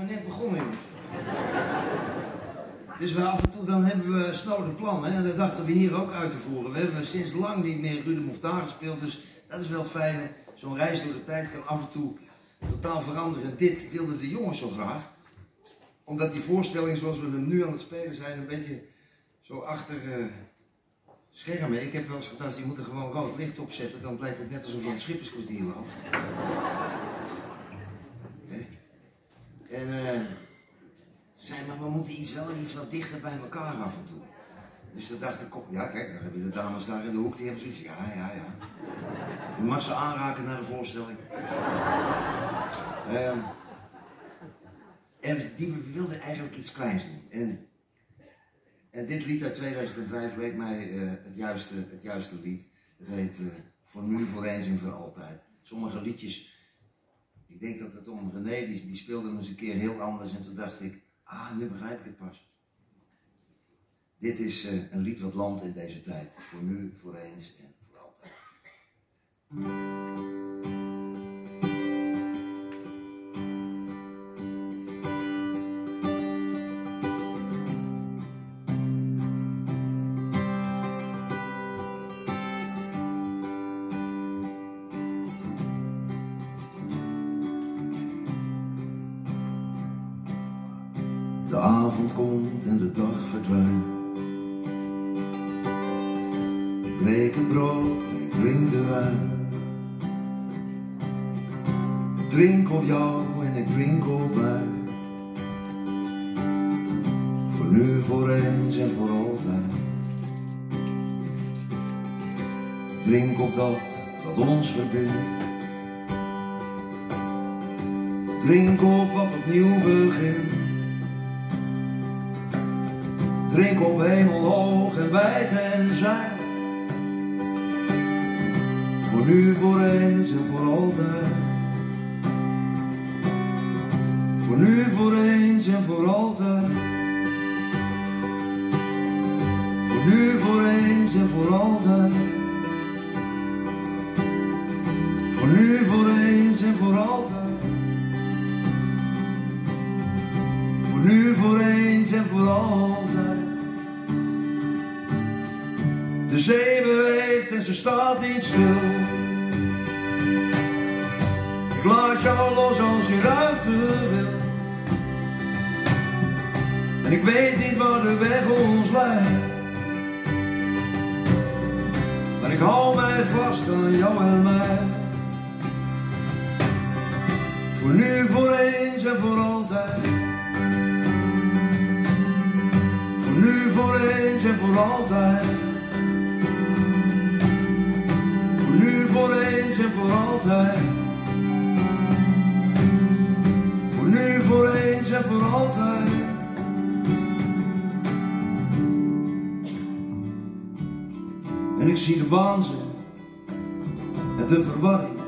maar net begonnen, jongens. Dus we af en toe dan hebben we snode plannen en dat dachten we hier ook uit te voeren. We hebben sinds lang niet meer Rude Moftar gespeeld, dus dat is wel het fijne. Zo'n reis door de tijd kan af en toe totaal veranderen. En dit wilden de jongens zo graag. Omdat die voorstelling zoals we hem nu aan het spelen zijn, een beetje zo achter uh, schermen. Ik heb wel eens gedacht, je moet er gewoon rood licht op zetten, dan blijkt het net alsof je een schipperskwartier loopt. En uh, ze zei, maar we moeten iets, wel iets wat dichter bij elkaar af en toe. Dus toen dacht ik, ja kijk, dan heb je de dames daar in de hoek, die hebben zoiets, ja, ja, ja. Je mag ze aanraken naar de voorstelling. En die wilde eigenlijk iets kleins doen. En, en dit lied uit 2005 leek mij uh, het, juiste, het juiste lied. Het heet uh, Voor nu, voor eens en voor altijd. Sommige liedjes ik denk dat het om René, die, speelde hem eens een keer heel anders en toen dacht ik, ah, nu begrijp ik het pas. Dit is uh, een lied wat landt in deze tijd. Voor nu, voor eens en voor altijd. De avond komt en de dag verdwijnt. Ik breek het brood en ik drink de wijn. Drink op jou en ik drink op mij. Voor nu, voor eens en voor altijd. Drink op dat dat ons verbindt. Drink op wat opnieuw begint. Drink op hemel hoog en wijd en zijd. Voor nu, voor eens en voor altijd. Voor nu, voor eens en voor altijd. Voor nu, voor eens en voor altijd. Voor nu, voor eens en voor altijd. Voor nu, voor eens en voor altijd. De zee beweegt en ze staat niet stil. Ik laat jou los als je ruimte wil. En ik weet niet waar de weg ons leidt. Maar ik hou mij vast aan jou en mij. Voor nu, voor eens en voor altijd. Voor nu, voor eens en voor altijd. En voor altijd. Voor nu, voor eens en voor altijd. En ik zie de waanzin en de verwarring